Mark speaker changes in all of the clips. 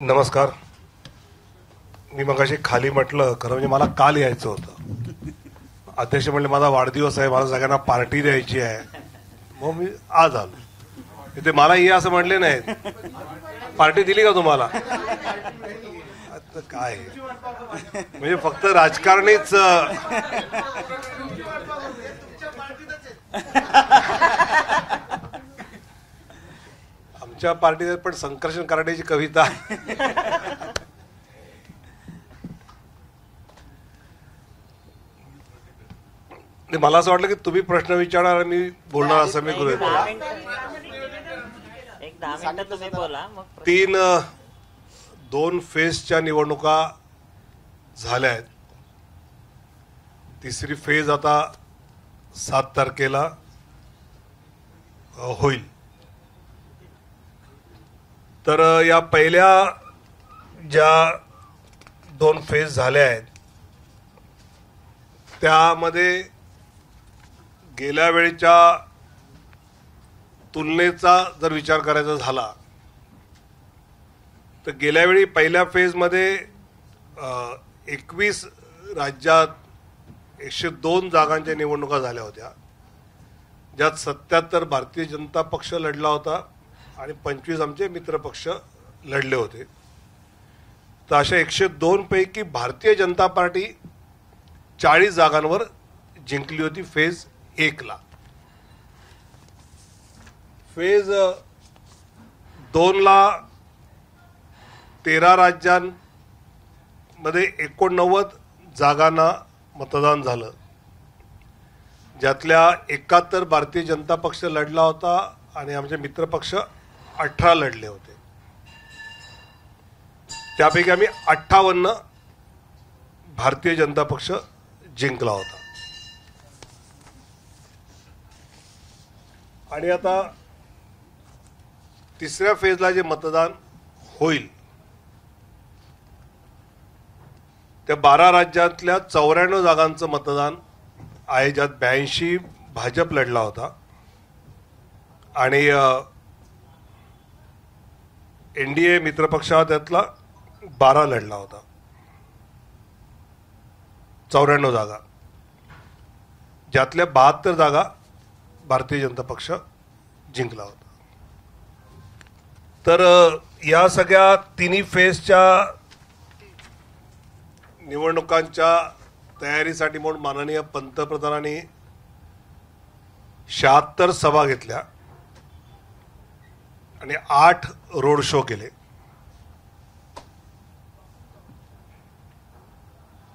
Speaker 1: नमस्कार. मी मगाशी खाली म्हटलं खरं म्हणजे मला काल यायचं होतं. अध्यक्ष म्हणले माझा वाढदिवस आहे मला सगळ्यांना पार्टी द्यायची आहे. मग मी आज आलो. ते मला ये असं म्हणले नाही पार्टी दिली का तुम्हाला? आता काय? म्हणजे फक्त राजकारणीच आमच्या पार्टीत पण संकर्षण कराड्याची कविता. मला असं वाटलं की तुम्ही प्रश्न विचारणार आणि मी बोलणार असं मी गृहीत तीन दोन फेजच्या निवडणुका झाल्या आहेत. तिसरी फेज आता सात तारखेला होईल. तर या पहिल्या ज्या दोन फेज झाल्या आहेत त्यामध्ये गेल्या वेळेच्या तुलनेचा जर विचार करायचा झाला तर गेल्या वेळी पहिल्या फेजमध्ये एकवीस राज्यात एकशे दोन जागांच्या निवडणुका झाल्या होत्या ज्यात सत्याहत्तर भारतीय जनता पक्ष लढला होता. आणि पंचवीस आमचे मित्रपक्ष लढले होते. तर अशा एकशे दोन पैकी भारतीय जनता पार्टी चाळीस जागांवर जिंकली होती फेज एकला. फेज दोनला तेरा राज्यांमध्ये एकोणनव्वद जागांना मतदान झालं. ज्यातल्या एकाहत्तर भारतीय जनता पक्ष लढला होता आणि आमचे मित्रपक्ष अठरा लढले होते. त्यापैकी आम्ही अठ्ठावन्न भारतीय जनता पक्ष जिंकला होता. आणि आता तिसऱ्या फेजला जे मतदान होईल त्या बारा राज्यातल्या चौऱ्याण्णव जागांचं मतदान आहे ज्यात ब्याऐंशी भाजप लढला होता. आणि एन डी ए मित्रपक्ष हा त्यातला बारा लढला होता. चौऱ्याण्णव जागा. ज्यातल्या बहात्तर जागा भारतीय जनता पक्ष जिंकला होता. तर या सगळ्या तिन्ही फेजच्या निवडणुकांच्या तयारीसाठी म्हणून माननीय पंतप्रधानांनी शहात्तर सभा घेतल्या. आणि आठ रोड शो केले.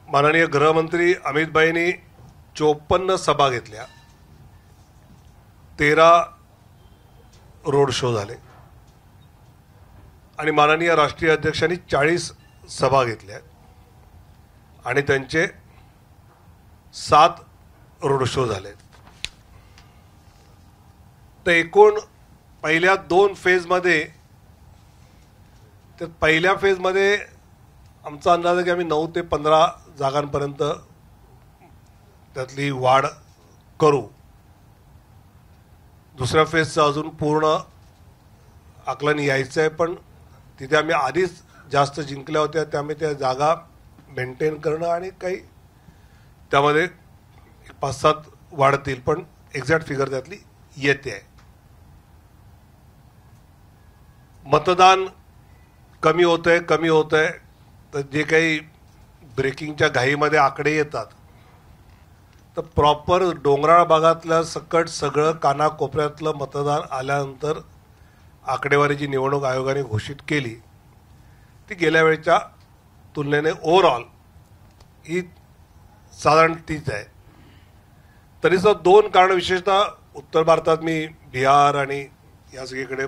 Speaker 1: माननीय गृहमंत्री अमितबाईंनी चोपन्न सभा घेतल्या. तेरा रोड शो झाले. आणि माननीय राष्ट्रीय अध्यक्षांनी चाळीस सभा घेतल्या. आणि त्यांचे सात रोड शो झाले. तर एकूण पहिल्या दोन फेजमध्ये तर पहिल्या फेजमध्ये आमचा अंदाज आहे की आम्ही नऊ ते पंधरा जागांपर्यंत त्यातली वाढ करू. दुसऱ्या फेजचं अजून पूर्ण आकलन यायचं आहे पण तिथे आम्ही आधीच जास्त जिंकल्या होत्या त्यामुळे त्या जागा मेंटेन करणं आणि काही त्यामध्ये पाच सात वाढतील पण एक्झॅक्ट फिगर त्यातली येते आहे. मतदान कमी होत आहे कमी होत आहे तर जे काही ब्रेकिंगच्या घाईमध्ये आकडे येतात. तर प्रॉपर डोंगराळ भागातल्या सकट सगळं कानाकोपऱ्यातलं मतदान आल्यानंतर आकडेवारी जी निवडणूक आयोगाने घोषित केली. ती गेल्या वेळच्या तुलनेने ओव्हरऑल ही साधारण तीच आहे. तरी सुद्धा दोन कारण विशेषतः उत्तर भारतात मी बिहार आणि या सगळीकडे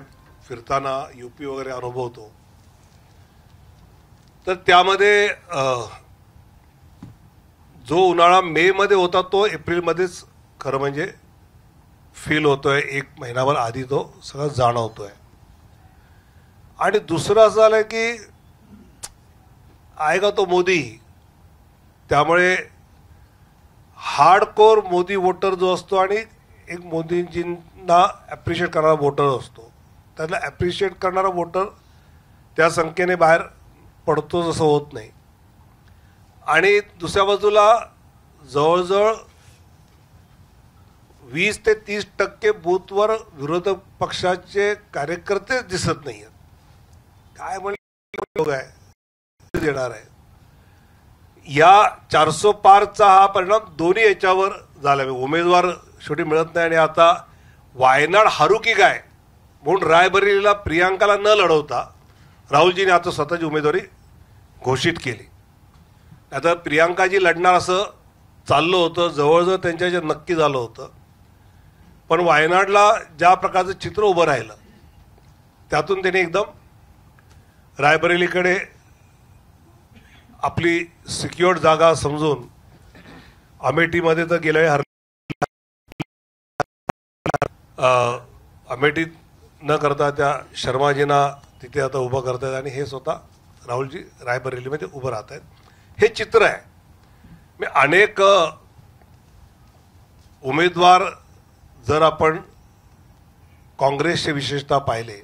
Speaker 1: फिरताना युपी वगैरे अनुभवतो. तर त्यामध्ये जो उन्हाळा मे मध्ये होता तो एप्रिलमध्येच खरं म्हणजे फील होतोय. एक महिनाभर आधी तो सगळं जाणवतोय. आणि दुसरं असं झालं की आएगा तो मोदी? त्यामुळे हार्डकोर मोदी वोटर जो असतो आणि एक मोदीजींना ॲप्रिशिएट करणारा वोटर असतो. त्यातला ॲप्रिशिएट करणारा वोटर त्या संख्येने बाहेर पडतो जसं होत नाही. आणि दुसऱ्या बाजूला जवळजवळ वीस ते तीस टक्के बूथवर विरोधक पक्षाचे कार्यकर्तेच दिसत नाही आहेत काय म्हणजे आहे देणार आहे. या चारसो पारचा हा परिणाम दोन्ही याच्यावर झाला. उमेदवार शेवटी मिळत नाही आणि आता वायनाड हारू की काय म्हणून रायबरेलीला प्रियांकाला न लढवता राहुलजीने आता स्वतःची उमेदवारी घोषित केली. आता प्रियांकाजी लढणार असं चाललं होतं जवळजवळ त्यांच्या नक्की झालं होतं. पण वायनाडला ज्या प्रकारचं चित्र उभं राहिलं त्यातून त्यांनी एकदम रायबरेलीकडे आपली सिक्युअर्ड जागा समजून अमेठीमध्ये तर गेल्या वेळी हर अमेठीत न करता त्या शर्माजींना तिथे आता उभं करतायत आणि हे स्वतः राहुलजी रायबरेलीमध्ये उभं राहत आहेत हे चित्र आहे. मी अनेक उमेदवार जर आपण काँग्रेसचे विशेषतः पाहिले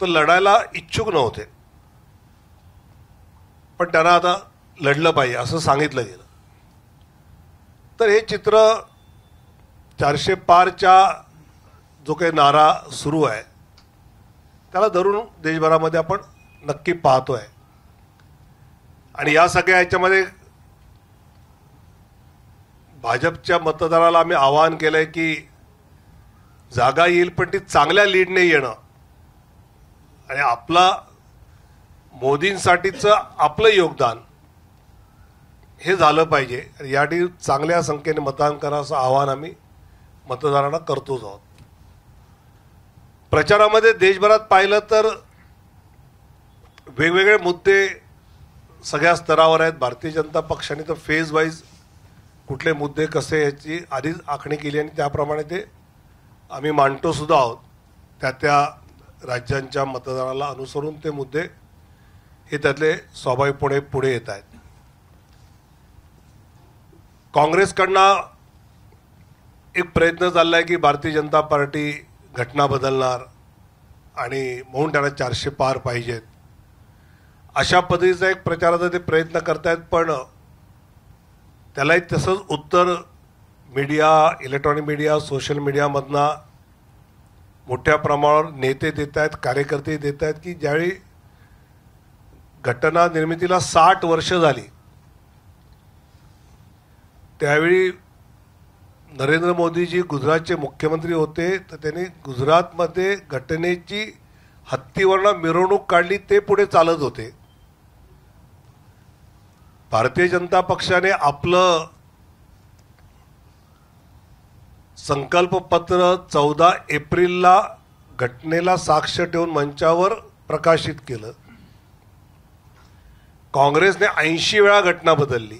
Speaker 1: तर लढायला इच्छुक नव्हते. पण त्यांना आता लढलं पाहिजे असं सांगितलं गेलं. तर हे चित्र चारशे पारच्या जो काही नारा सुरू आहे त्याला धरून देशभरामध्ये आपण नक्की पाहतोय. आणि या सगळ्या याच्यामध्ये भाजपच्या मतदाराला आम्ही आवाहन केलंय की जागा येईल पण ती चांगल्या लीडने येणं. आणि आपला मोदींसाठीचं आपलं योगदान हे झालं पाहिजे. यासाठी चांगल्या संख्येने मतदान करा असं आवाहन आम्ही मतदारांना करतोच आहोत. प्रचारामध्ये देशभरात पाहिलं तर वेगवेगळे मुद्दे सगळ्या स्तरावर आहेत. भारतीय जनता पक्षाने तर फेज वाईज कुठले मुद्दे कसे याची आधीच आखणी केली आणि त्याप्रमाणे ते आम्ही मांडतो सुद्धा आहोत. त्या त्या राज्यांच्या मतदानाला अनुसरून ते मुद्दे हे त्यातले स्वाभाविकपणे पुढे येत आहेत. काँग्रेसकडनं एक प्रयत्न चालला आहे की भारतीय जनता पार्टी घटना बदलणार आणि म्हणून त्यांना चारशे पार पाहिजेत. अशा पद्धतीचा एक प्रचाराचा ते प्रयत्न करतायत पण त्यालाही तसंच उत्तर मीडिया इलेक्ट्रॉनिक मीडिया सोशल मीडियामधनं मोठ्या प्रमाणावर नेते देत आहेत कार्यकर्ते देत आहेत की ज्यावेळी घटना निर्मितीला साठ वर्ष झाली त्यावेळी नरेंद्र मोदीजी गुजरातचे मुख्यमंत्री होते तर त्यांनी गुजरातमध्ये घटनेची हत्तीवरनं मिरवणूक काढली ते पुढे चालत होते. भारतीय जनता पक्षाने आपलं संकल्पपत्र चौदा एप्रिलला घटनेला साक्ष ठेवून मंचावर प्रकाशित केलं. काँग्रेसने ऐंशी वेळा घटना बदलली.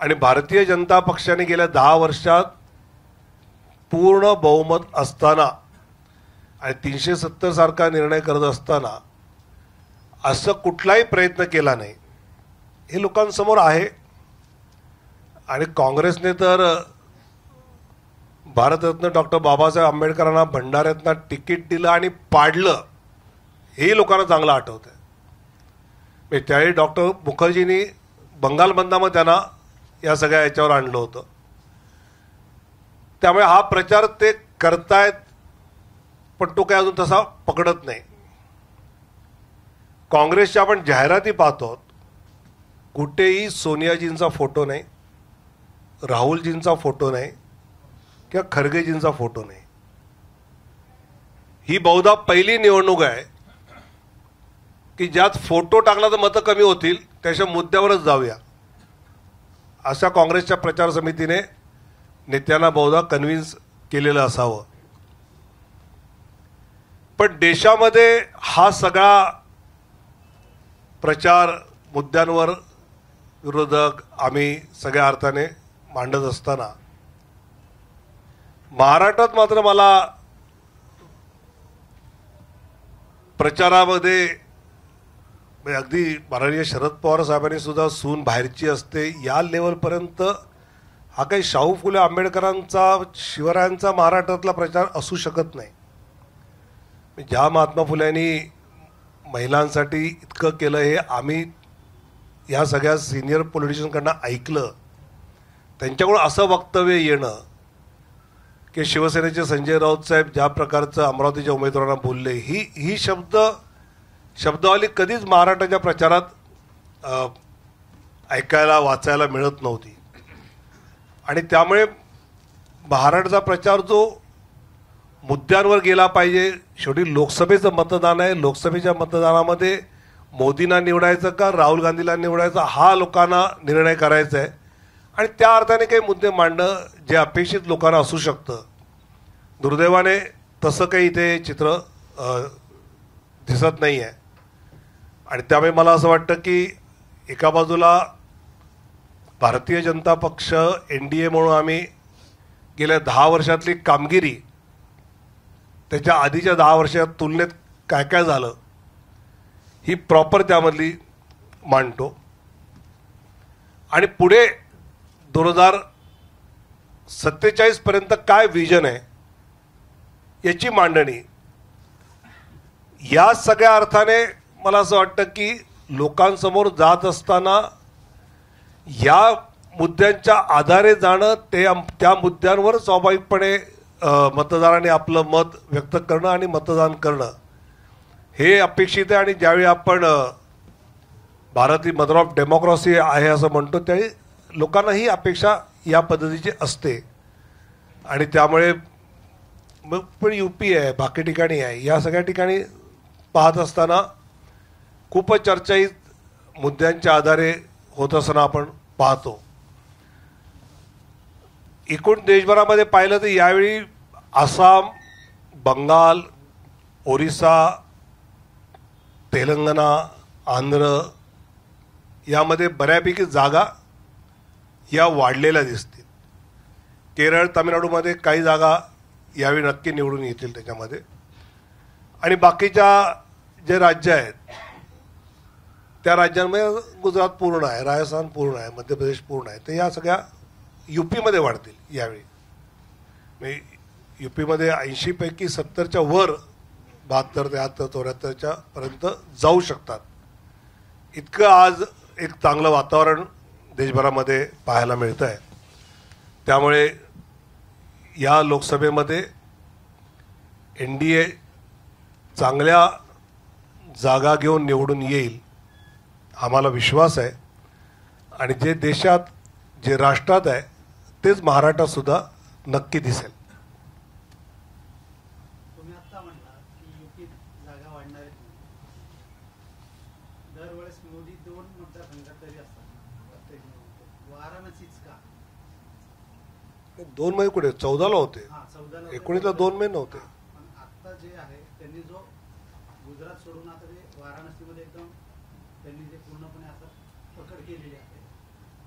Speaker 1: आणि भारतीय जनता पक्षाने गेल्या दहा वर्षात पूर्ण बहुमत असताना आणि तीनशे सत्तर सारखा निर्णय करत असताना असं कुठलाही प्रयत्न केला नाही. हे लोकांसमोर आहे. आणि काँग्रेसने तर भारतरत्न डॉक्टर बाबासाहेब आंबेडकरांना भंडाऱ्यातनं तिकीट दिलं आणि पाडलं हेही लोकांना चांगलं आठवत आहे म्हणजे त्यावेळी डॉक्टर मुखर्जींनी बंगालबंदामध्ये मग त्यांना या सगळ्या याच्यावर आणलं होतं. त्यामुळे हा प्रचार ते करतायत पण तो काय अजून तसा पकडत नाही. काँग्रेसच्या आपण जाहिराती पाहतो. कुठेही सोनियाजींचा फोटो नाही राहुलजींचा फोटो नाही किंवा खरगेजींचा फोटो नाही. ही बहुधा पहिली निवडणूक आहे की ज्यात फोटो टाकला तर मतं कमी होतील त्याच्या मुद्द्यावरच जाऊया. अशा काँग्रेसच्या प्रचार समितीने नेत्यांना बहुधा कन्व्हिन्स केलेलं असावं. पण देशामध्ये हा सगळा प्रचार मुद्द्यांवर विरोधक आम्ही सगळ्या अर्थाने मांडत असताना महाराष्ट्रात मात्र मला प्रचारामध्ये म्हणजे अगदी माननीय शरद पवार साहेबांनी सुद्धा सून बाहेरची असते या लेवलपर्यंत हा काही शाहू फुले आंबेडकरांचा शिवरायांचा महाराष्ट्रातला प्रचार असू शकत नाही. ज्या महात्मा फुल्यांनी महिलांसाठी इतकं केलं हे आम्ही या सगळ्या सिनियर पॉलिटिशियनकडनं ऐकलं. त्यांच्याकडून असं वक्तव्य येणं की शिवसेनेचे संजय राऊत साहेब ज्या प्रकारचं अमरावतीच्या उमेदवारांना बोलले ही ही शब्द शब्दावली कधीच महाराष्ट्राच्या प्रचारात ऐकायला वाचायला मिळत नव्हती. आणि त्यामुळे महाराष्ट्राचा प्रचार जो मुद्द्यांवर गेला पाहिजे शेवटी लोकसभेचं मतदान आहे. लोकसभेच्या मतदानामध्ये मोदींना निवडायचं का राहुल गांधीला निवडायचं हा लोकांना निर्णय करायचा आहे. आणि त्या अर्थाने काही मुद्दे मांडणं जे अपेक्षित लोकांना असू शकतं. दुर्दैवाने तसं काही इथे चित्र दिसत नाही आहे आणि त्यामुळे मला असं वाटतं की एका बाजूला भारतीय जनता पक्ष एन डी ए म्हणून आम्ही गेल्या दहा वर्षातली कामगिरी त्याच्या आधीच्या दहा वर्षात तुलनेत काय काय झालं ही प्रॉपर त्यामधली मांडतो. आणि पुढे दोन हजार सत्तेचाळीसपर्यंत काय विजन आहे याची मांडणी या सगळ्या अर्थाने मला असं वाटतं की लोकांसमोर जात असताना या मुद्द्यांच्या आधारे जाणं ते त्या मुद्द्यांवर स्वाभाविकपणे अ, मतदारांनी आपलं मत व्यक्त करणं आणि मतदान करणं. हे अपेक्षित आहे आणि ज्यावेळी आपण भारत ही मदर ऑफ डेमोक्रॉसी आहे असं म्हणतो त्यावेळी लोकांना ही अपेक्षा या पद्धतीची असते. आणि त्यामुळे मग पण यू पी आहे बाकी ठिकाणी आहे. या सगळ्या ठिकाणी पाहत असताना खूपच चर्चाही मुद्द्यांच्या आधारे होत असताना आपण पाहतो. एकूण देशभरामध्ये पाहिलं तर यावेळी आसाम बंगाल ओरिसा तेलंगणा आंध्र यामध्ये बऱ्यापैकी जागा या वाढलेल्या दिसतील. केरळ तामिळनाडूमध्ये काही जागा यावेळी नक्की निवडून येतील त्याच्यामध्ये. आणि बाकीच्या जे राज्य आहेत त्या राज्यांमध्ये गुजरात पूर्ण आहे राजस्थान पूर्ण आहे मध्य प्रदेश पूर्ण आहे. तर या सगळ्या यू पीमध्ये वाढतील यावेळी. म्हणजे यू पीमध्ये ऐंशीपैकी सत्तरच्या वर बहात्तर त्र्याहत्तर चौऱ्याहत्तरच्या पर्यंत जाऊ शकतात. इतकं आज एक चांगलं वातावरण देशभरामध्ये पाहायला मिळतं आहे त्यामुळे या लोकसभेमध्ये एन डी ए चांगल्या जागा घेऊन निवडून येईल. आम्हाला विश्वास आहे. आणि जे देशात जे राष्ट्रात आहे तेच महाराष्ट्रात सुद्धा नक्की दिसेल.
Speaker 2: दोन
Speaker 1: महिने कुठे? चौदाला होते. एकोणीसला दोन महिने नव्हते
Speaker 2: पण आता जे आहे त्यांनी जो गुजरात सोडून आता ते वाराणसीमध्ये एकदम त्यांनी जे पूर्णपणे आता पकड केलेली आहे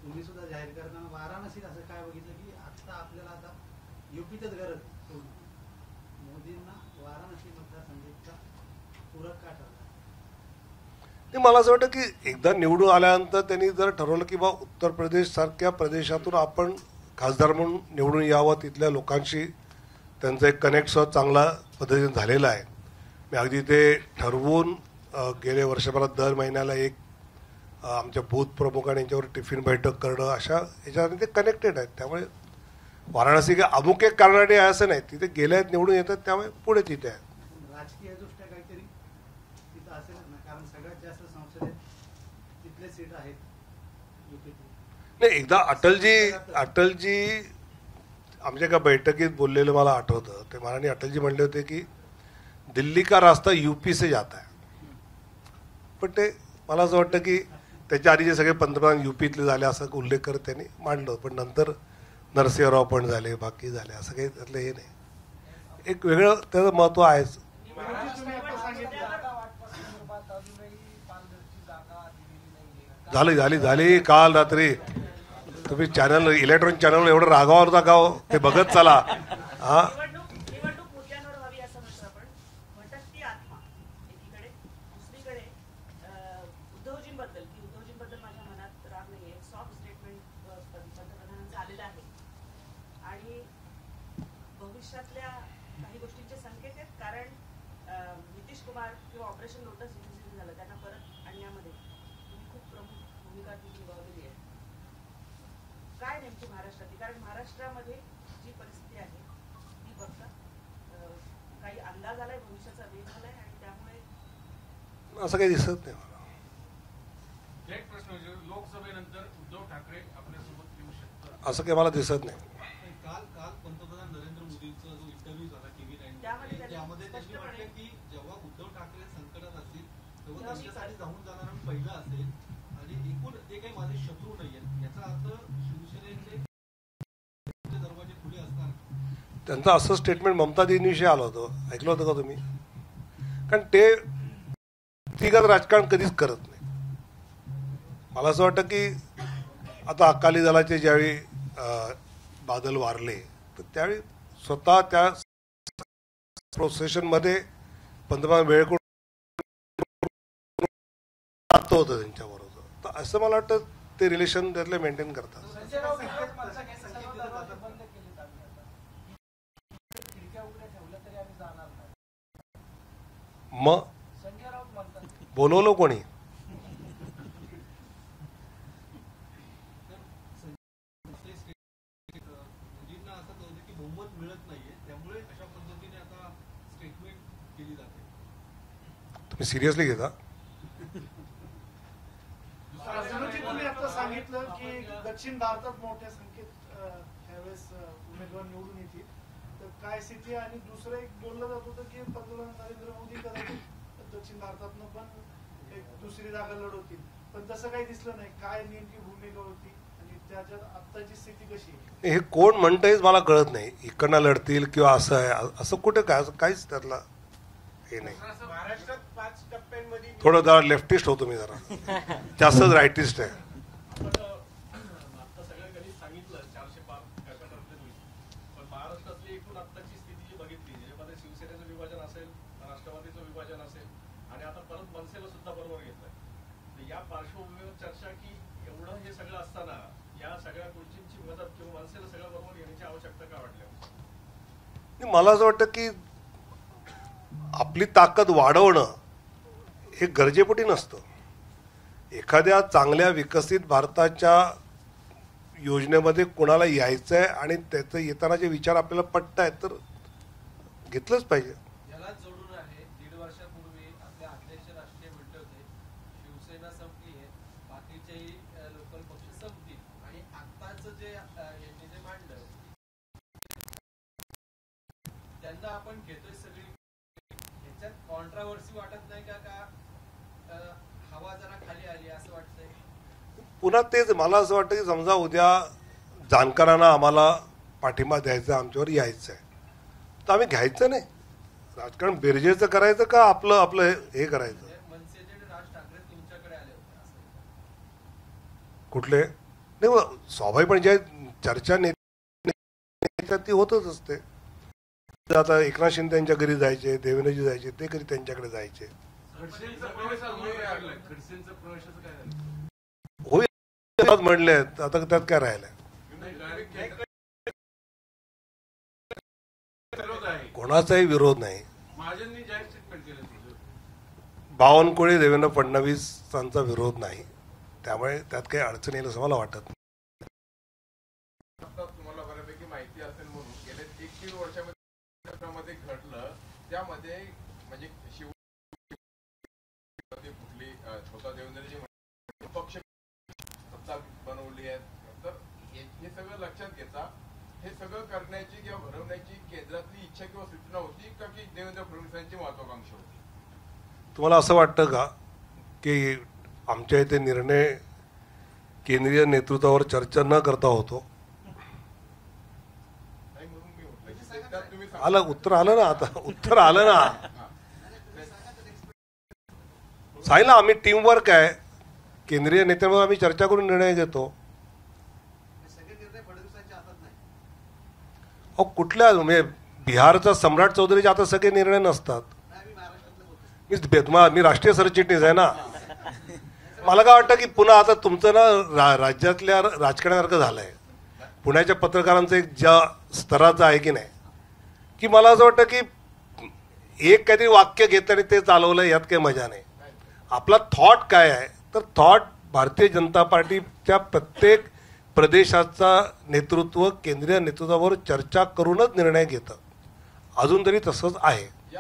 Speaker 2: तुम्ही सुद्धा जाहीर करताना वाराणसीत असं काय बघितलं की आता आपल्याला आता युपीतच गरज मोदींना वाराणसी मतदारसंघाचा पूरक का ठरला.
Speaker 1: नाही मला असं वाटतं की एकदा निवडून आल्यानंतर त्यांनी जर ठरवलं की बा उत्तर प्रदेश सारख्या प्रदेशातून आपण खासदार म्हणून निवडून यावं तिथल्या लोकांशी त्यांचा एक कनेक्ट चांगला पद्धतीने झालेला आहे. मी अगदी ते ठरवून गेले वर्षभरात दर महिन्याला एक आमच्या बूथ प्रमुखांनी यांच्यावर टिफिन बैठक करणं अशा याच्यावर ते कनेक्टेड आहेत. त्यामुळे वाराणसी काय अमुक एक कारणाने आहे असं नाही तिथे गेले आहेत निवडून येतात त्यामुळे पुढे तिथे आहे
Speaker 2: आहेत
Speaker 1: नाही एकदा अटलजी अटलजी आमच्या एका बैठकीत बोललेलं मला आठवतं. ते महाराणी अटलजी म्हणले होते की दिल्ली का रास्ता यूपी से जाता है पण ते मला असं वाटतं की त्याच्या आधी जे सगळे पंतप्रधान युपीतले झाले असं उल्लेख करत त्यांनी मांडलं. पण नंतर नरसिंहराव पण झाले बाकी झाले असं काही त्यातलं हे नाही. एक वेगळं त्याचं महत्त्व आहेच. झाली झाली झाली काल रात्री. तुम्ही चॅनल इलेक्ट्रॉनिक चॅनल एवढं रागावर होता का हो? ते बघत चला. हा
Speaker 3: निवडणूक निवडणूक मुद्द्यांवर व्हावी असं म्हणतो आपण म्हणतात ती आत्मा एकीकडे दुसरीकडे अं, उद्धवजींबद्दल की उद्धवजींबद्दल माझ्या मनात राग नाही एक सॉफ्ट स्टेटमेंट पंतप्रधानांचं आलेलं आहे आणि भविष्यातल्या काही गोष्टींचे संकेत आहेत कारण अं, नितीश कुमार किंवा ऑपरेशन लोटस जे झालं त्यांना परत आणण्यामध्ये तुम्ही खूप प्रमुख भूमिका ती निभावलेली आहे काय नेमकी महाराष्ट्रातली कारण महाराष्ट्रामध्ये जी परिस्थिती आहे ती बघता अं, काही अंदाज आलाय भविष्याचा वेग झालाय आणि त्यामुळे
Speaker 1: असं काही दिसत नाही मला
Speaker 4: एक प्रश्न म्हणजे लोकसभेनंतर उद्धव ठाकरे आपल्यासोबत येऊ शकतात
Speaker 1: असं काही मला दिसत नाही
Speaker 5: काल काल पंतप्रधान नरेंद्र मोदींचा जो इंटरव्ह्यू झाला टीव्ही
Speaker 3: त्यामध्ये
Speaker 5: नाईन
Speaker 3: त्यांनी
Speaker 5: त्यामध्ये त्यांनी
Speaker 3: स्पष्टपणे-
Speaker 5: म्हटलं की जेव्हा उद्धव ठाकरे संकटात असतील तेव्हा
Speaker 3: तेव्हा मी
Speaker 5: त्यांच्यासाठी धावून जाणारा मी पहिला असेल आणि एकूण ते काही माझे शत्रू नाही आहेत याचा अर्थ शिवसेनेचे दरवाजे खुले असणार
Speaker 1: त्यांचं असं स्टेटमेंट ममता दिनीविषयी आलं होतं. ऐकलं होतं का तुम्ही? कारण ते व्यक्तिगत राजकारण कधीच करत नाही. मला असं वाटतं की आता अकाली दलाचे ज्यावेळी बादल वारले तर त्यावेळी स्वतः त्या प्रोसेशनमध्ये पंतप्रधान वेळ होतं त्यांच्याबरोबर. तर असं मला वाटतं ते रिलेशन त्यातले मेंटेन करतात. मग बोलवलं कोणी?
Speaker 5: ते स्टेट मोदींना असं कळतं की बहुमत मिळत नाहीये त्यामुळे अशा पद्धतीने आता स्टेटमेंट केली जाते.
Speaker 1: तुम्ही सिरियसली घेता?
Speaker 6: आता सांगितलं की दक्षिण भारतात मोठ्या संख्येत त्यावेळेस उमेदवार निवडून येतील. तर काय स्थिती आहे? आणि दुसरं एक बोललं जात होतं की पंतप्रधान नरेंद्र मोदी कदाचित दक्षिण भारतातनं पण एक दुसरी जागा लढवतील. पण तसं काही दिसलं नाही. काय नेमकी भूमिका होती आणि त्याच्यात आत्ताची स्थिती कशी आहे?
Speaker 1: हे कोण म्हणतं हेच मला कळत नाही. इकडनं लढतील किंवा असं आहे. असं कुठं काय? असं काहीच त्यातला हे नाही.
Speaker 4: महाराष्ट्रात पाच टप्प्यांमध्ये
Speaker 1: थोडं जरा लेफ्टिस्ट होतो मी जरा. जास्तच रायटिस्ट आहे
Speaker 4: पण आता सगळ्यांनी सांगितलं चारशे पाच कशा ठरले होईल पण महाराष्ट्रातली एकूण आत्ताची स्थिती जी बघितली ज्याच्यामध्ये शिवसेनेचं विभाजन असेल राष्ट्रवादीचं विभाजन असेल आणि आता परत मनसेला सुद्धा बरोबर घेतलंय तर या पार्श्वभूमीवर चर्चा की एवढं हे सगळं असताना या सगळ्या गोष्टींची मदत किंवा मनसेला सगळं बरोबर घेण्याची आवश्यकता का वाटली
Speaker 1: आणि मला असं वाटतं की आपली ताकद वाढवणं हे गरजेपोटी नसतं. एखाद्या चांगल्या विकसित भारताच्या योजनेमध्ये कोणाला यायचं आहे आणि त्याचं येताना जे विचार आपल्याला पटत आहेत तर घेतलंच पाहिजे
Speaker 7: यालाच जोडून आहे दीड वर्षापूर्वी आपले अध्यक्ष राष्ट्रीय म्हटले होते शिवसेना संपली आहे बाकीचेही लोकल पक्ष संपतील आणि आत्ताच जे अ, यांनी जे मांडलं त्यांना आपण घेतोय सगळी याच्यात कॉन्ट्रावर्सी वाटत नाही का हवा जरा खाली आली असं वाटतंय?
Speaker 1: पुन्हा तेच मला असं वाटतं की समजा उद्या जाणकारांना आम्हाला पाठिंबा द्यायचा आमच्यावर यायचं आहे तर आम्ही घ्यायचं नाही. राजकारण बेरजेचं करायचं का आपलं आपलं हे- करायचं?
Speaker 7: म्हणजे मनसेचे राज ठाकरे तुमच्याकडे आले होते असं.
Speaker 1: कुठले? नाही मग स्वाभाविकपणे ज्या चर्चा ने- नेत्यात ती होतच असते. आता एकनाथ शिंदे यांच्या घरी जायचे देवेंद्रजी जायचे ते कधी त्यांच्याकडे जायचे? होईल म्हणले आता त्यात काय राहिलंय? कोणाचाही विरोध नाही. बावनकुळे देवेंद्र फडणवीसांचा विरोध नाही. त्यामुळे त्यात काही अडचण येईल असं मला वाटत नाही.
Speaker 8: आता तुम्हाला बऱ्यापैकी माहिती असेल म्हणून गेल्या एक तीन वर्षामध्ये घडलं त्यामध्ये म्हणजे शिव कुठली स्वतः देवेंद्रजी पक्ष सत्ता बनवली आहे. तर हे हे सगळं लक्षात घेता हे सगळं करण्याची किंवा भरवण्याची केंद्रातली इच्छा किंवा सूचना होती का की देवेंद्र फडणवीसांची महत्वाकांक्षा होती?
Speaker 1: तुम्हाला असं वाटतं का की आमच्या इथे निर्णय केंद्रीय नेतृत्वावर चर्चा न करता होतो
Speaker 8: नाही म्हणून मी म्हटलं की ते- त्यात तुम्ही सांगा.
Speaker 1: आलं उत्तर आलं ना आता? उत्तर आलं ना? सांगितलं आम्ही टीमवर्क आहे. केंद्रीय नेत्यांवर आम्ही चर्चा करून निर्णय घेतो अहो कुठल्या म्हणजे बिहारचा सम्राट चौधरीचे आता सगळे निर्णय नसतात.
Speaker 2: मी
Speaker 1: मी मी राष्ट्रीय सरचिटणीस आहे ना. मला काय वाटतं की पुन्हा आता तुमचं ना रा राज्यातल्या राजकारणासारखं झालंय. पुण्याच्या पत्रकारांचं एक ज्या स्तराचं आहे की नाही की मला असं वाटतं की एक काहीतरी वाक्य घेतं आणि ते चालवलं यात काही मजा नाही. आपला थॉट काय आहे? तर थॉट भारतीय जनता पार्टीच्या प्रत्येक प्रदेशाचा नेतृत्व केंद्रीय नेतृत्वावर चर्चा करूनच निर्णय घेतं. अजून तरी तसंच आहे.
Speaker 8: म्हणजे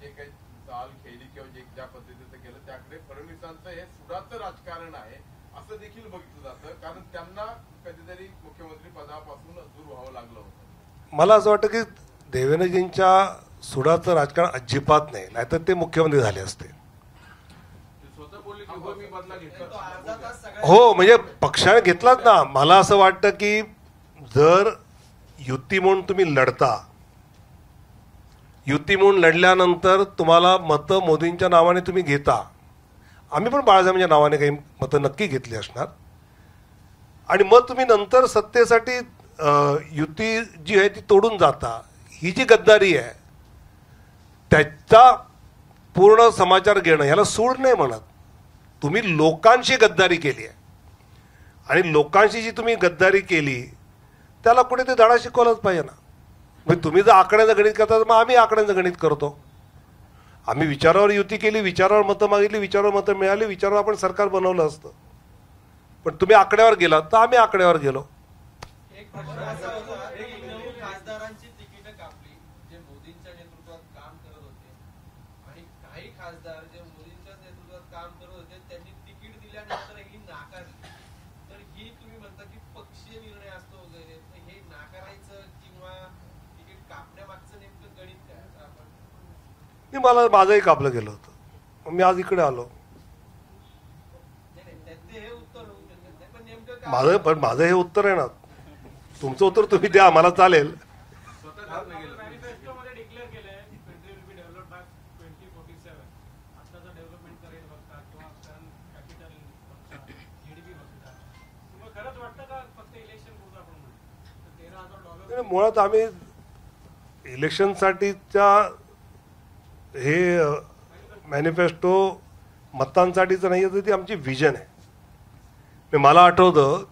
Speaker 8: जे काही राजकारण आहे असं देखील बघितलं जातं. कारण त्यांना कधीतरी मुख्यमंत्री पदापासून दूर व्हावं लागलं होतं
Speaker 1: मला असं वाटतं की देवेंद्रजींच्या सुडाचं राजकारण अजिबात नाही नाहीतर ते मुख्यमंत्री झाले असते.
Speaker 4: हो
Speaker 1: म्हणजे पक्षाने घेतलाच ना. मला असं वाटतं की जर युती म्हणून तुम्ही लढता युती म्हणून लढल्यानंतर तुम्हाला मतं मोदींच्या नावाने तुम्ही घेता. आम्ही पण बाळासाहेबांच्या नावाने काही मतं नक्की घेतली असणार. आणि मग तुम्ही नंतर सत्तेसाठी युती जी आहे ती तोडून जाता ही जी गद्दारी आहे त्याचा पूर्ण समाचार घेणं ह्याला सूड नाही म्हणत. तुम्ही लोकांशी गद्दारी केली आहे. आणि लोकांशी जी तुम्ही गद्दारी केली त्याला कुठे ते धडा शिकवलाच पाहिजे ना. म्हणजे तुम्ही जर आकड्याचं गणित करता तर मग आम्ही आकड्यांचं गणित करतो. आम्ही विचारावर युती केली विचारावर मतं मागितली विचारावर मतं मिळाली विचारावर आपण सरकार बनवलं असतं. पण तुम्ही आकड्यावर गेलात तर आम्ही आकड्यावर गेलो
Speaker 7: एक प्रश्न असा होता की नऊ खासदारांची तिकीट कापली जे मोदींच्या नेतृत्वात काम करत होते. आणि काही खासदार जे मोदींच्या नेतृत्वात काम करत होते त्यांनी तिकीट दिल्यानंतर ही नाकारली. तर ही तुम्ही म्हणता की पक्षीय निर्णय असतो वगैरे तर हे नाकारायचं किंवा तिकीट कापण्यामागचं नेमकं गणित काय आपण
Speaker 1: मला माझंही कापलं गेलं होतं. मग मी आज इकडे आलो.
Speaker 7: नाही, नाही, त्याचे हे उत्तर होऊ शकत नाही पण नेमकं काय
Speaker 1: माझं पण माझं हे उत्तर आहे ना तुमचं उत्तर तुम्ही द्या आम्हाला चालेल. मुळात आम्ही इलेक्शनसाठीच्या हे मॅनिफेस्टो मतांसाठीचं नाही आहे ती आमची व्हिजन आहे. मला आठवतं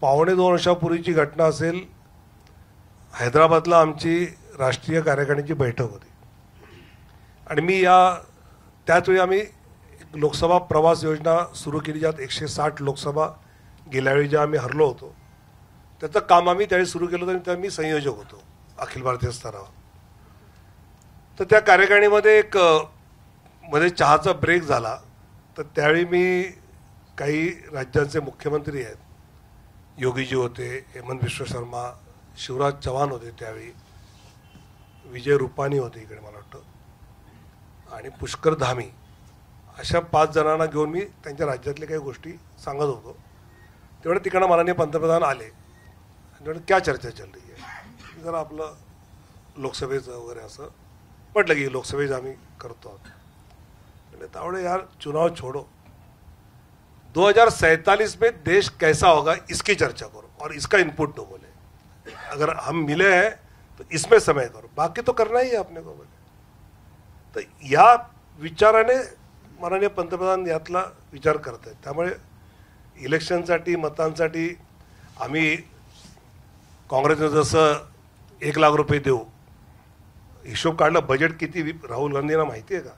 Speaker 1: पावणे दोन वर्षापूर्वीची घटना असेल हैदराबादला आमची राष्ट्रीय कार्यकारिणीची बैठक होती. आणि मी या त्याचवेळी आम्ही लोकसभा प्रवास योजना सुरू केली ज्यात एकशे साठ लोकसभा गेल्यावेळी ज्या आम्ही हरलो होतो त्याचं काम आम्ही त्यावेळी सुरू केलं होतं आणि त्या मी संयोजक होतो अखिल भारतीय स्तरावर. तर त्या कार्यकारिणीमध्ये एक मध्ये चहाचा ब्रेक झाला. तर त्यावेळी मी काही राज्यांचे मुख्यमंत्री आहेत योगीजी होते हेमंत विश्व शर्मा शिवराज चव्हाण होते त्यावेळी. विजय रुपानी होते इकडे मला वाटतं. आणि पुष्कर धामी. अशा पाच जणांना घेऊन मी त्यांच्या राज्यातल्या काही गोष्टी सांगत होतो. तेवढे तिकडं माननीय पंतप्रधान आले. आणि तेवढं क्या चर्चा चल रही आहे जरा आपलं लोकसभेचं वगैरे असं म्हटलं की लोकसभेचं आम्ही करतो. आहोत म्हणजे यार चुनाव छोड़ो. 2047 में देश कैसा होगा इसकी चर्चा करो और इसका इनपुट दो बोले। अगर हम मिले हैं तो इसमें समय करो। बाकी तो करना ही है अपने को बोले। तर या विचाराने माननीय पंतप्रधान यातला विचार करत आहेत त्यामुळे इलेक्शनसाठी मतांसाठी आम्ही काँग्रेसनं जसं एक लाख रुपये देऊ हिशोब काढला बजेट किती राहुल गांधींना माहिती आहे का?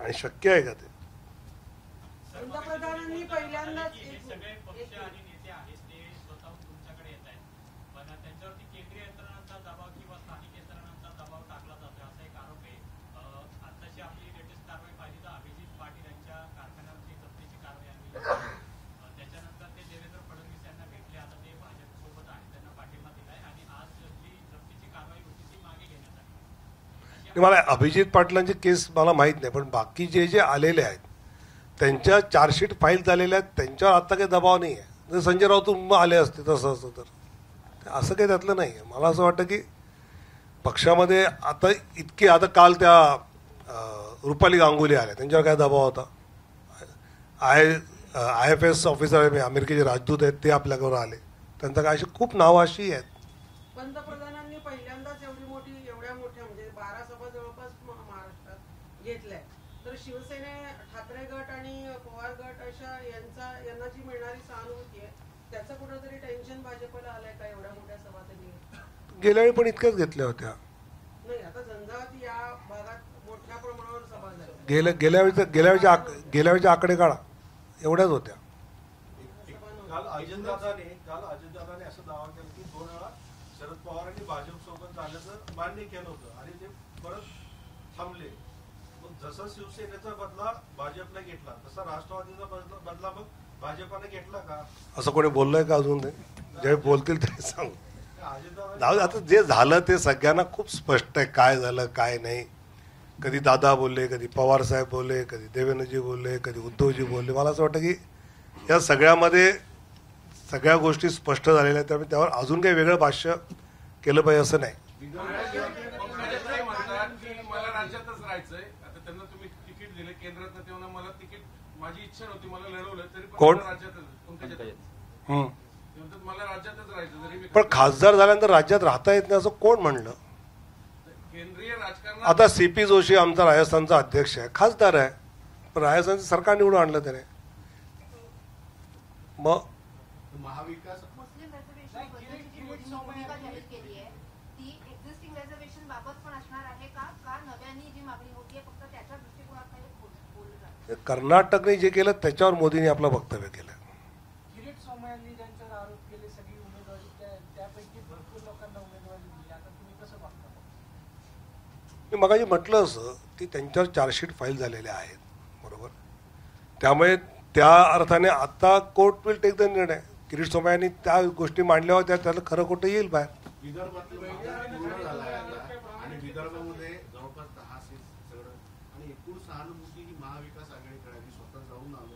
Speaker 1: आणि शक्य आहे का ते?
Speaker 3: पंतप्रधानांनी पहिल्यांदाच
Speaker 9: सगळे पक्ष
Speaker 3: एक-
Speaker 9: आणि नेते आहेत ते स्वतःहून तुमच्याकडे येत आहेत. पण त्यांच्यावरती केंद्रीय यंत्रणांचा दबाव किंवा स्थानिक यंत्रणांचा दबाव टाकला जातोय असा एक आरोप आहे. अं, आत्ताची आपली लेटेस्ट कारवाई पाहिजे तर अभिजित पाटील यांच्या कारखान्यावरची जप्तीची कारवाई त्याच्यानंतर ते देवेंद्र फडणवीस यांना भेटले आता ते भाजप सोबत आहेत त्यांना पाठिंबा दिलाय आणि आज जी जप्तीची कारवाई होती ती मागे घेण्यात आली
Speaker 1: मला अभिजित पाटलांची केस मला माहीत नाही पण बाकी जे जे आलेले आहेत त्यांच्या चार्जशीट फाईल झालेल्या आहेत. त्यांच्यावर आता काही दबाव नाही आहे. जर संजय राऊत मग आले असते तसं असं तर. असं काही त्यातलं नाही आहे. मला असं वाटतं की पक्षामध्ये आता इतके आता काल त्या रुपाली गांगुली आल्या. त्यांच्यावर काय दबाव होता? I I F S officer अमेरिकेचे राजदूत आहेत ते आपल्याकडे आले. त्यांचं काय अशी खूप नावं अशी आहेत.
Speaker 3: त्यांना जी मिळणारी सहानुभूती आहे त्याचं कुठंतरी टेन्शन भाजपला आलंय का एवढ्या मोठ्या सभा
Speaker 1: गेल्या वेळी पण इतक्याच घेतल्या होत्या.
Speaker 3: नाही आता झंझावत या भागात मोठ्या प्रमाणावर सभा झाल्या.
Speaker 1: गेल्या गेल्या वेळीचा गेल्या वेळेच्या गेल्या वेळच्या आकडे काढा. एवढ्याच होत्या.
Speaker 5: काल अजितदादाने काल अजितदादाने असं दावा केला की दोन वेळा शरद पवारांनी भाजप सोबत झाल्याचं मान्य केलं होतं. आणि ते परत थांबले. जसा शिवसेनेचा बदला भाजपने घेतला तसा राष्ट्रवादीचा बदला मग
Speaker 1: असं कोणी बोललंय का अजून ते? जे बोलतील ते सांग.
Speaker 5: अजितदादा
Speaker 1: जाऊ दे, आता जे झालं ते सगळ्यांना खूप स्पष्ट आहे. काय झालं काय नाही. कधी दादा बोलले कधी पवार साहेब बोलले कधी देवेंद्रजी बोलले कधी उद्धवजी बोलले. मला असं वाटतं की या सगळ्यामध्ये सगळ्या गोष्टी स्पष्ट झालेल्या आहेत. त्यामुळे त्यावर अजून काही वेगळं भाष्य केलं पाहिजे असं नाही.
Speaker 8: पंकजाताई म्हणतात की मला राज्यातच राहायचंय. आता त्यांना तुम्ही तिकीट दिले केंद्रात तेव्हा मला तिकीट माझी इच्छा नव्हती मला लढवलं तरी पण
Speaker 1: कोण?
Speaker 8: मला राज्यातच पंकजाताई.
Speaker 1: हम्म.
Speaker 8: ते म्हणतात मला राज्यातच राहायचं जरी मी
Speaker 1: पण खासदार झाल्यानंतर राज्यात राहता येत नाही असं कोण म्हणलं
Speaker 8: केंद्रीय राजकारणात
Speaker 1: आता सी पी जोशी आमचा राजस्थानचा अध्यक्ष आहे खासदार आहे पण राजस्थानचं सरकार निवडून आणलं त्याने मग
Speaker 5: महाविकास
Speaker 10: मुस्लिम रिझर्वेशनबद्दल जी मोदींनी भूमिका जाहीर केली आहे ती एक्झिस्टिंग रिझर्वेशन बाबत पण असणार आहे का का नव्याने जी मागणी होतीये फक्त त्याच्या दृष्टिकोनात नाही बोल- बोललं जातं
Speaker 1: कर्नाटकने जे केलं त्याच्यावर मोदींनी आपलं वक्तव्य केलं.
Speaker 6: किरीट सोमय्यांनी ज्यांच्यावर आरोप केले सगळी उमेदवारी त्या- त्यापैकी भरपूर लोकांना उमेदवारी दिली. आता तुम्ही कसं बघता?
Speaker 1: मी मगाशी म्हटलं असं की त्यांच्यावर चार्जशीट फाईल झालेल्या आहेत बरोबर? त्यामुळे त्या अर्थाने आता कोर्ट विल टेक द निर्णय. किरीट सोमय्यांनी त्या गोष्टी मांडल्या होत्या त्याला खरं खोटं येईल बाहेर
Speaker 11: विदर्भातलं मतदान पूर्ण झालं आहे आता आणि विदर्भामध्ये जवळपास दहा सीट सगळं आणि एकूण सहानुभूती ही महाविकास आघाडीकडे आहे. मी स्वतः जाऊन आलो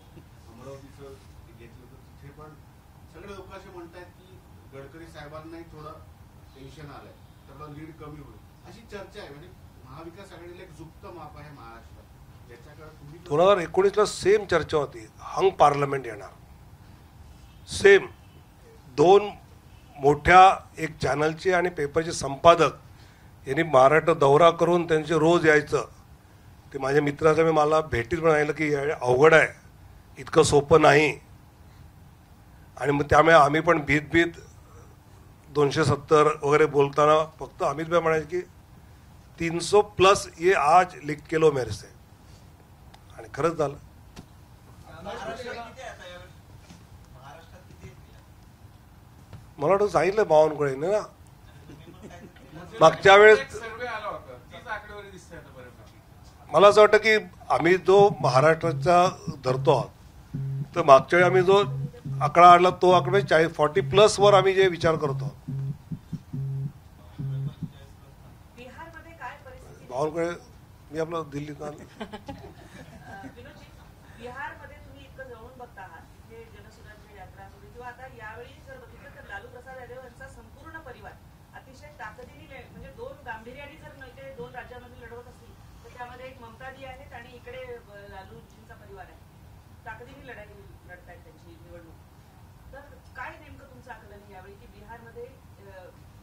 Speaker 11: अमरावतीचं ते घेतलं तर तिथे पण सगळे लोक असे म्हणतायत की गडकरी साहेबांनाही थोडं टेन्शन आलंय त्याला लीड कमी होईल. अशी चर्चा आहे. म्हणजे महाविकास आघाडीला एक जुप्त माप आहे महाराष्ट्रात ज्याच्याकडे तुम्ही
Speaker 1: दोन हजार एकोणीसला सेम चर्चा होती. हंग पार्लमेंट येणार. सेम दोन मोठ्या एक चॅनलचे आणि पेपरचे संपादक यांनी महाराष्ट्र दौरा करून त्यांचे रोज यायचं. ते माझ्या मित्राचं मी मला भेटीत म्हणायला की हे अवघड आहे. इतकं सोपं नाही. आणि मग त्यामुळे आम्ही पण भीत भीत दोनशे सत्तर वगैरे बोलताना फक्त अमित भाई म्हणायचे की तीन सो प्लस ये आज लिख केलो मेरसे मेरे से. आणि खरंच झालं. मला वाटतं सांगितलं बावनकुळेने ना. मागच्या वेळेस मला असं वाटतं की आम्ही जो महाराष्ट्राचा धरतो आहोत तर मागच्या वेळी आम्ही जो आकडा आणला तो आकडा चाळीस फॉर्टी प्लस वर आम्ही जे विचार करतो. बावनकुळे मी आपलं दिल्लीत आलो.
Speaker 3: अं, विनोदजी बिहारमध्ये तुम्ही इतकं जवळून बघता आहात तिथे जनसुराज्य यात्रा सुरू आहे. किंवा आता यावेळी जर बघितलं तर लालू प्रसाद यादव यांचा संपूर्ण परिवार अतिशय ताकदीने ले- म्हणजे दोन गांभीर्याने जर नेते दोन राज्यामध्ये लढवत असतील तर त्यामध्ये एक ममताजी आहेत आणि इकडे लालूजींचा परिवार आहे. ताकदीने लढाई लढतायत त्यांची निवडणूक. तर काय नेमकं तुमचं आकलन आहे यावेळी की बिहारमध्ये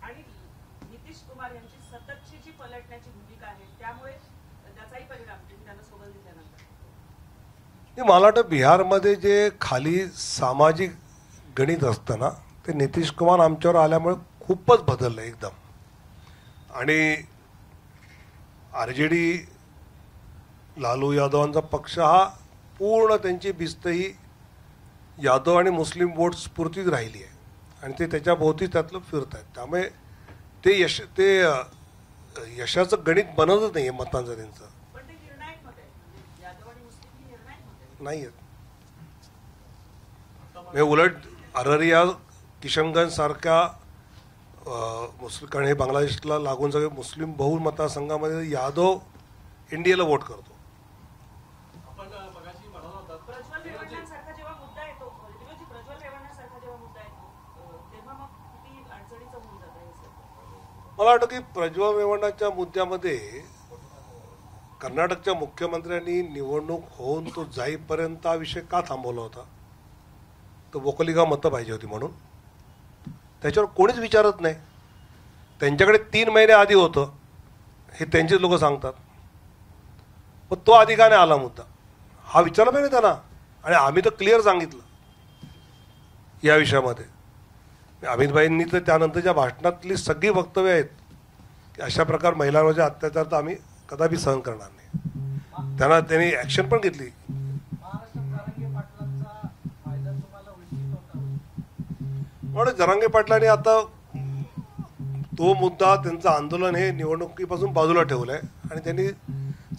Speaker 3: आणि नितीश कुमार यांची सततची जी पलटण्याची भूमिका आहे त्यामुळे त्याचाही परिणाम तुम्ही त्यांना सोबत दिल्यानंतर
Speaker 1: मला वाटतं बिहारमध्ये जे खाली सामाजिक गणित असतं ना ते नितीश कुमार आमच्यावर आल्यामुळे खूपच बदललं एकदम. आणि आर जे डी लालू यादवांचा पक्ष हा पूर्ण त्यांची भिस्त ही यादव आणि मुस्लिम वोट स्फूर्तीच राहिली आहे. आणि ते त्याच्या भोवती त्यातलं फिरत आहेत त्यामुळे ते यश ते यशाचं गणित बनतच नाही आहे मतांचं त्यांचं. नाही आहेत. उलट अररिया किशनगंज सारख्या मुस्लिम कारण हे बांगलादेशला लागून सगळे मुस्लिम बहुल मतदारसंघामध्ये यादव इंडियाला वोट करतो
Speaker 4: आपण अं, मगाशी म्हणाला होता
Speaker 3: प्रज्वल रेवण्णांसारखा जेव्हा मुद्दा येतो विनोदजी प्रज्वल रेवण्णांसारखा जेव्हा मुद्दा येतो अं, तेव्हा मग किती अडचणीचं होऊन जातं हे सगळं
Speaker 1: मला वाटतं की प्रज्वल रेवण्णाच्या मुद्द्यामध्ये कर्नाटकच्या मुख्यमंत्र्यांनी निवडणूक होऊन तो जाईपर्यंत हा विषय का थांबवला होता? तो वोकलिगा मतं पाहिजे होती म्हणून. त्याच्यावर कोणीच विचारत नाही. त्यांच्याकडे तीन महिने आधी होतं. हे त्यांचेच लोक सांगतात. पण तो आधी का नाही आला मुद्दा. हा विचारला पाहिजे त्यांना. आणि आम्ही तर क्लिअर सांगितलं या विषयामध्ये. अमितबाईंनी तर त्यानंतरच्या भाषणातली सगळी वक्तव्य आहेत की अशा प्रकार महिलांवरचे अत्याचार तर आम्ही कदापि सहन करणार नाही. त्यांना त्यांनी ॲक्शन पण घेतली.
Speaker 6: महाराष्ट्रात
Speaker 1: म्हणून जरांगे पाटलांनी आता तो मुद्दा त्यांचं आंदोलन हे निवडणुकीपासून बाजूला ठेवलं आहे आणि त्यांनी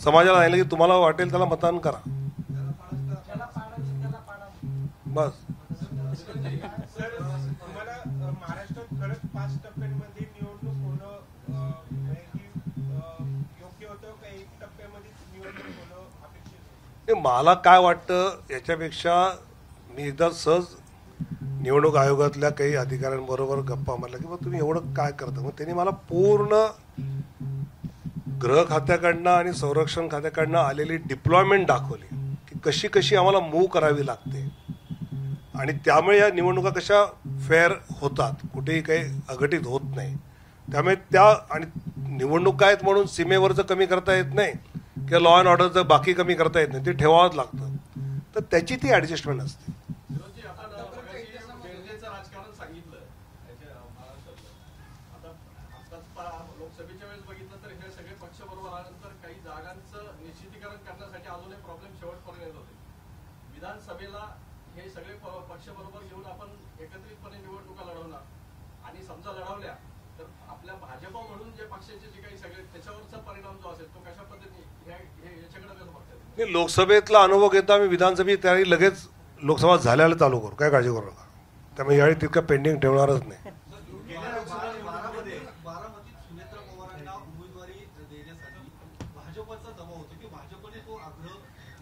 Speaker 1: समाजाला सांगितलं की तुम्हाला वाटेल त्याला मतदान करा. बस. मला काय वाटतं याच्यापेक्षा मी एकदा सहज निवडणूक आयोगातल्या काही अधिकाऱ्यांबरोबर गप्पा मारल्या की मग तुम्ही एवढं काय करता? मग त्यांनी मला पूर्ण गृह खात्याकडनं आणि संरक्षण खात्याकडनं आलेली डिप्लॉयमेंट दाखवली की कशी कशी आम्हाला मूव्ह करावी लागते. आणि त्यामुळे या निवडणुका कशा फेअर होतात कुठेही काही अघटित होत नाही. त्यामुळे त्या आणि निवडणुका आहेत म्हणून सीमेवरचं कमी करता येत नाही. किंवा लॉ अँड ऑर्डरचं बाकी कमी करता येत नाही ते ठेवावंच लागतं. तर त्याची ती ॲडजस्टमेंट असते
Speaker 4: विनोदजी, आपण मगाशी बेरजेचं राजकारण सांगितलं याच्या महाराष्ट्रातलं. आता आताच पा- लोकसभेच्या वेळेस बघितलं तर हे सगळे पक्ष बरोबर आल्यानंतर काही जागांचं निश्चितीकरण करण्यासाठी अजूनही प्रॉब्लेम शेवटपर्यंत येत होते विधानसभेला हे सगळे प- पक्ष बरोबर घेऊन आपण एकत्रितपणे निवडणुका लढवणार आणि समजा लढवल्या तर आपल्या भाजप म्हणून जे पक्षाचे जे काही सगळे त्याच्यावरचा परिणाम जो असेल तो कशा पद्धतीने हे- हे- याच्याकडे कसं बघतात
Speaker 1: नाही लोकसभेतला अनुभव घेता आम्ही विधानसभेत त्यावेळी लगेच लोकसभा झाल्याला चालू करू. काय काळजी करू नका. त्यामुळे यावेळी तितकं पेंडिंग ठेवणारच नाही.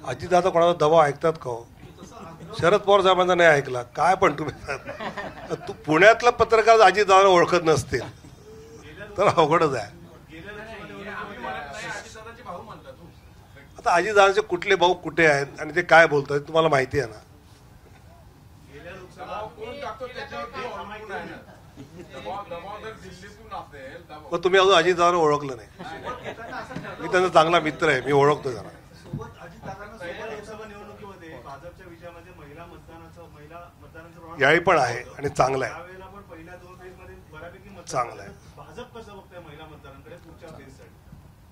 Speaker 1: अजितदादा कोणाचा दबाव ऐकतात का हो? शरद पवार साहेबांचा नाही ऐकला. काय पण तुम्ही तू पुण्यातला पत्रकार अजितदादा ओळखत नसतील. तर अवघडच आहे
Speaker 4: अजितदादाचे भाऊ म्हणतात तू
Speaker 1: आता अजितदादाचे कुठले भाऊ कुठे आहेत आणि ते काय बोलतात तुम्हाला माहिती आहे ना? मग तुम्ही अजून अजितदादांना ओळखलं नाही. मी त्यांचा चांगला मित्र आहे मी ओळखतो जरा
Speaker 2: सोबत अजितदादांना सोबत लोकसभा निवडणुकीमध्ये भाजपच्या विजयामध्ये महिला मतदानाचं महिला मतदानाचं प्रमाण
Speaker 1: यावेळी पण आहे आणि चांगलं आहे. चांगलं आहे.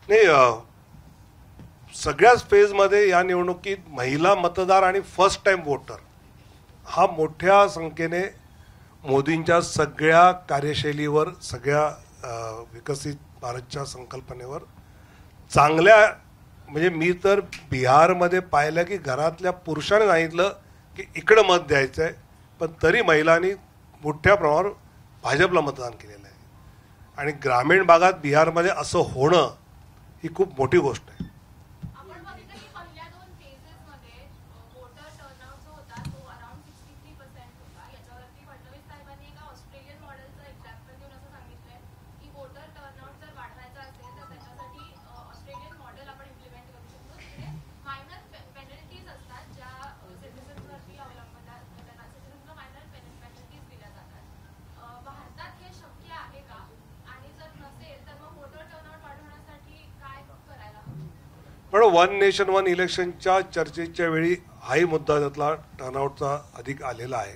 Speaker 2: झालं.
Speaker 1: सगळ्याच फेजमध्ये या निवडणुकीत महिला मतदार आणि फर्स्ट टाइम वोटर हा मोठ्या संख्येने मोदींच्या सगळ्या कार्यशैलीवर सगळ्या विकसित भारतच्या संकल्पनेवर चांगल्या म्हणजे मी तर बिहारमध्ये पाहिलं की घरातल्या पुरुषाने सांगितलं की इकडं मत द्यायचं आहे पण तरी महिलांनी मोठ्या प्रमाणावर भाजपला मतदान केलेलं आहे. आणि ग्रामीण भागात बिहारमध्ये असं होणं ही खूप मोठी गोष्ट आहे. पण वन नेशन वन इलेक्शनच्या चर्चेच्या वेळी हाही मुद्दा त्यातला टर्नआउटचा अधिक आलेला आहे.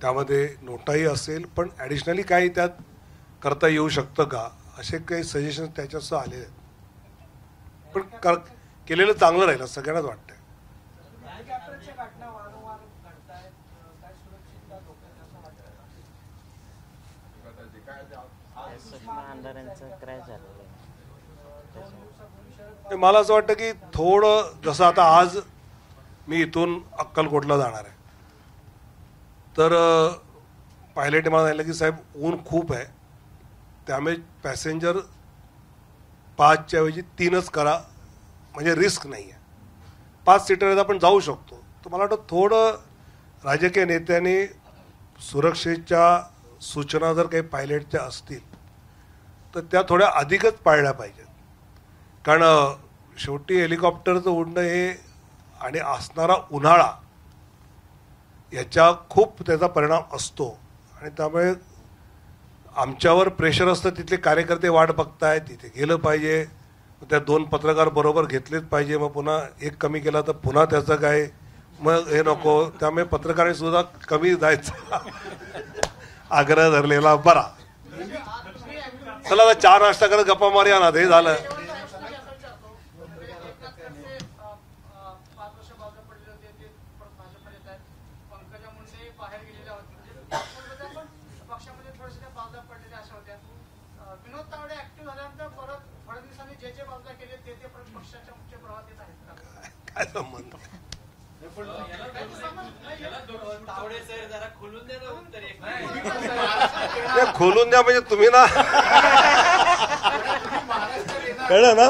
Speaker 1: त्यामध्ये नोटाही असेल पण ॲडिशनली काही त्यात करता येऊ शकतं का? असे काही सजेशन त्याच्यासह आलेले आहेत. पण कर केलेलं चांगलं राहील असं सगळ्यांनाच
Speaker 6: वाटतं
Speaker 12: अंधाऱ्यांचं क्रॅश झालेलं आहे
Speaker 6: दोन दिवसापूर्वी शरद
Speaker 1: ते मला असं वाटतं की थोडं जसं आता आज मी इथून अक्कलकोटला जाणार आहे. तर पायलट मला सांगितलं की साहेब ऊन खूप आहे. त्यामुळे पॅसेंजर पाचच्या ऐवजी तीनच करा. म्हणजे रिस्क नाही आहे. पाच सीटर आपण जाऊ शकतो. तर मला वाटतं थोडं राजकीय नेत्यांनी सुरक्षेच्या सूचना जर काही पायलटच्या असतील तर त्या थोड्या अधिकच पाळल्या पाहिजेत. कारण शेवटी हेलिकॉप्टरचं उडणं हे आणि असणारा उन्हाळा याच्या खूप त्याचा परिणाम असतो. आणि त्यामुळे आमच्यावर प्रेशर असतं तिथले कार्यकर्ते वाट बघतायत तिथे गेलं पाहिजे. त्या दोन पत्रकार बरोबर घेतलेच पाहिजे. मग पुन्हा एक कमी केला तर पुन्हा त्याचं काय? मग हे नको. त्यामुळे पत्रकारांनी सुद्धा कमी जायचा. आग्रह धरलेला बरा. चला आता नाश्ता करत गप्पा मारूया ना ते झालं
Speaker 6: विनोद तावडे ऍक्टिव्ह झाल्यानंतर परत फडणवीसांनी जे जे बाजूला केले ते ते परत पक्षाच्या मुख्य प्रवाहात येत आहेत का?
Speaker 1: काय संबंध
Speaker 7: खोलून
Speaker 1: द्या म्हणजे तुम्ही ना. कळलं ना?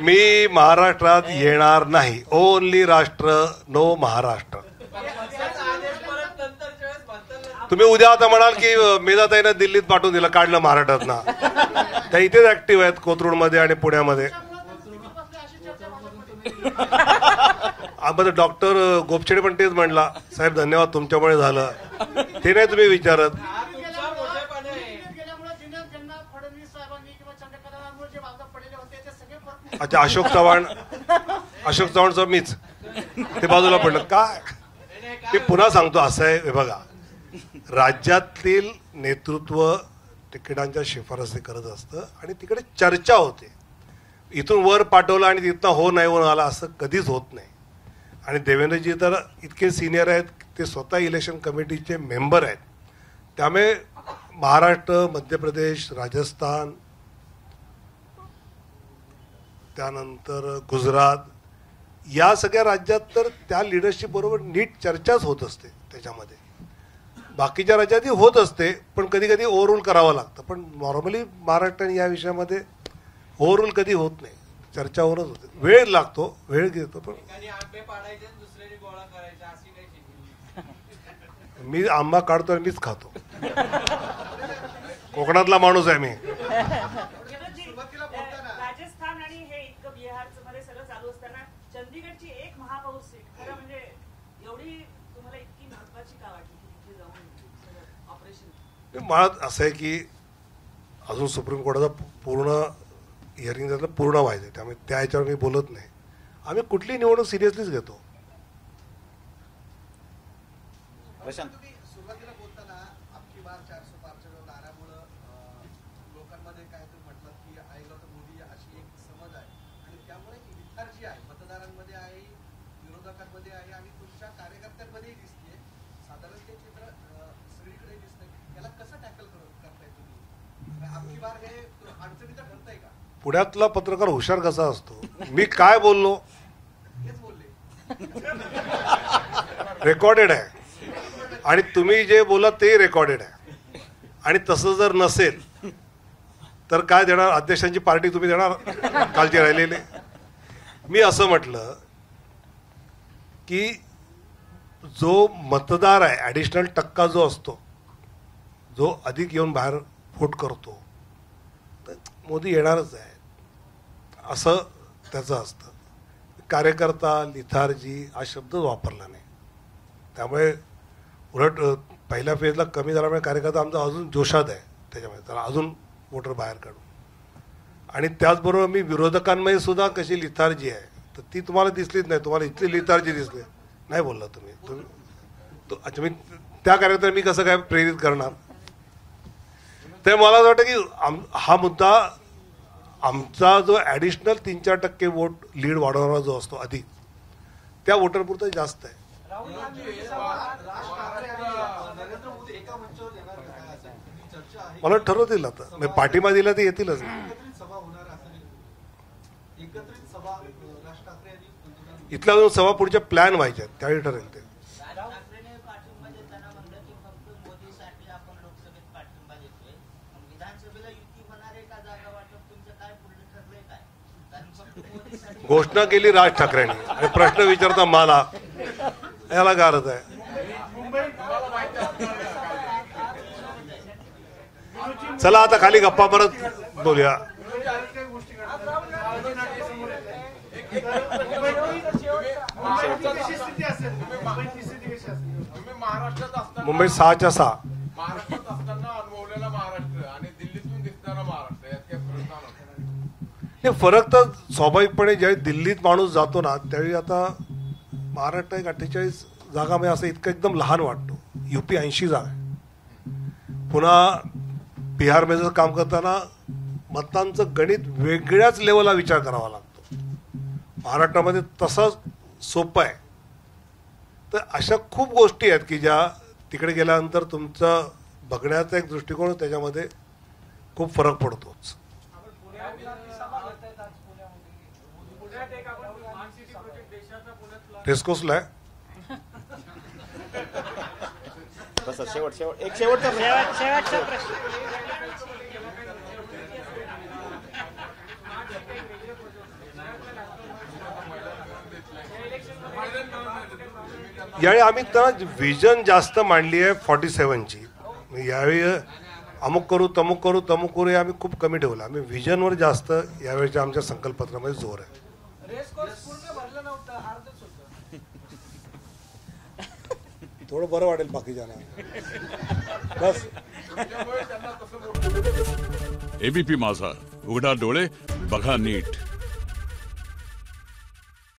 Speaker 1: मी महाराष्ट्रात येणार नाही. ओनली राष्ट्र नो महाराष्ट्र. तुम्ही उद्या आता म्हणाल की मेधाताईनं दिल्लीत पाठवून दिलं काढलं महाराष्ट्रातना. त्या इथेच ऍक्टिव्ह आहेत कोथरूडमध्ये आणि पुण्यामध्ये. डॉक्टर गोपछेडे पण तेच म्हणला साहेब धन्यवाद तुमच्यामुळे झालं. ते नाही तुम्ही विचारत. अच्छा अशोक चव्हाण अशोक चव्हाणचं मीच. ते बाजूला पडलं. काय? ते पुन्हा सांगतो असं आहे हे बघा. राज्यातील नेतृत्व तिकिटांच्या शिफारसी करत असतं आणि तिकडे चर्चा होते. इथून वर पाठवलं आणि तिथनं हो नाही हो आला असं कधीच होत नाही. आणि देवेंद्रजी तर इतके सिनियर आहेत ते स्वतः इलेक्शन कमिटीचे मेंबर आहेत. त्यामुळे महाराष्ट्र मध्य प्रदेश राजस्थान त्यानंतर गुजरात या सगळ्या राज्यात तर त्या लिडरशिपबरोबर नीट चर्चाच होत असते त्याच्यामध्ये. बाकीच्या राज्यातही होत असते पण कधी कधी ओव्हररूल करावं लागतं. पण नॉर्मली महाराष्ट्र या विषयामध्ये ओव्हररूल कधी होत नाही. चर्चा होतच होते. वेळ लागतो वेळ घेतो पण मी आंबा काढतो आणि मीच खातो. कोकणातला माणूस आहे मी
Speaker 3: केवलजी, अ, राजस्थान आणि हे इतकं बिहारचं मध्ये सगळं चालू असताना चंदीगडची एक महापौर सीट खरं म्हणजे एवढी तुम्हाला इतकी महत्वाची का वाटली की तिथे जाऊन ऑपरेशन
Speaker 1: मुळात असं आहे की अजून सुप्रीम कोर्टाचा पूर्ण हिअरिंग त्यातलं पूर्ण व्हायचं त्यामुळे त्या ह्याच्यावर मी बोलत नाही. आम्ही कुठली निवडणूक सिरियसलीच घेतो
Speaker 2: तुम्ही सुरुवातीला बोलताना आपकी बार चारशे पारच्या जो नाऱ्यामुळं अं, लोकांमध्ये काय तुम्ही म्हटलं की आईला तर मोदी अशी एक समज आहे आणि त्यामुळे इथार जी आहे मतदारांमध्ये आहे विरोधकांमध्ये आहे आणि तुमच्या कार्यकर्त्यांमध्येही दिसते साधारण ते चित्र अं, सगळीकडे दिसतंय याला कसं टॅकल करताय तुम्ही आपकी बार हे अडचणीचं ठरतंय का
Speaker 1: पुण्यातला पत्रकार हुशार कसा असतो? मी काय बोललो? रेकॉर्डेड आहे. आणि तुम्ही जे बोला ते रेकॉर्डेड आहे. आणि तसं जर नसेल तर काय देणार? अध्यक्षांची पार्टी तुम्ही देणार? कालचे राहिलेले. मी असं म्हटलं की जो मतदार आहे ॲडिशनल टक्का जो असतो जो अधिक येऊन बाहेर वोट करतो मोदी येणारच आहे असं त्याचं असतं. कार्यकर्ता लिथार्जी हा शब्द वापरला नाही. त्यामुळे उलट पहिल्या फेजला कमी झाल्यामुळे कार्यकर्ता आमचा अजून जोशात आहे त्याच्यामुळे त्याला अजून वोटर बाहेर काढू. आणि त्याचबरोबर मी विरोधकांमध्ये सुद्धा कशी लिथार्जी आहे तर ती तुम्हाला दिसलीच नाही. तुम्हाला इथली लिथार्जी दिसली. नाही बोलला तुम्ही. तुम्ही तो- अच्छा मी त्या कार्यकर्त्याला मी कसं काय प्रेरित करणार? ते मला असं वाटतं की आम हा मुद्दा आमचा जो ॲडिशनल तीन चार टक्के वोट लीड वाढवणारा जो असतो अधिक त्या वोटरपुरतं जास्त आहे. मला ठरवतील आता. म्हणजे पाठिंबा दिला तर येतीलच. इथल्या अजून सभा पुढच्या प्लॅन व्हायच्या त्यावेळी ठरेल ते
Speaker 12: ठाकरेने पाठिंबा देताना म्हणलं की फक्त मोदीसाठी आपण लोकसभेत पाठिंबा देतोय मग विधानसभेला युती होणार आहे का जागा वाटप तुमचं काय पुढे ठरलंय काय कारण फक्त मोदीसाठी
Speaker 1: घोषणा केली राज ठाकरेंनी. आणि प्रश्न विचारता मला. याला काय अर्थ आहे. चला आता खाली गप्पा परत बोलूया. मुंबई सहाच्या सहा. हे फरक तर स्वाभाविकपणे ज्यावेळी दिल्लीत माणूस जातो ना त्यावेळी आता महाराष्ट्र एक अठ्ठेचाळीस जागा म्हणजे असं इतकं एकदम लहान वाटतो. युपी ऐंशी जागा आहे. पुन्हा बिहारमध्ये जर काम करताना मतांचं गणित वेगळ्याच लेवलला विचार करावा लागतो. महाराष्ट्रामध्ये तसंच सोपं आहे. तर अशा खूप गोष्टी आहेत की ज्या तिकडे गेल्यानंतर तुमचं बघण्याचा एक दृष्टिकोन त्याच्यामध्ये खूप फरक पडतोच
Speaker 9: पुण्यात एक आपण स्मार्ट सिटी प्रोजेक्ट देशाचा
Speaker 1: टेस्कोसला आहे
Speaker 2: बस शेवट शेवट. एक शेवटचा
Speaker 6: शेवट शेवटचा प्रश्न.
Speaker 1: यावेळी आम्ही त्यांना व्हिजन जास्त मांडली आहे फॉर्टी सेवनची यावेळी अमुक करू तमुक करू तमुक करू हे आम्ही खूप कमी ठेवलं. आम्ही व्हिजनवर जास्त यावेळीच्या आमच्या संकल्पपत्रामध्ये जोर आहे
Speaker 7: रेस कोर्स पूर्ण भरलं नव्हतं अर्धच होतं
Speaker 1: थोडं बरं वाटेल बाकीच्यांना बस.
Speaker 13: एबीपी माझा. उघडा डोळे बघा नीट.